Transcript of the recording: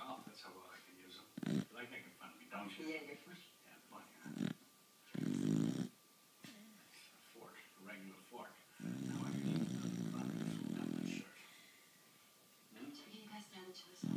oh, that's how well I can use them. You like making fun of me, don't you? Yeah, you're Yeah, funny, huh? fork, a regular fork. Now I'm use the front of my shirt. You guys down to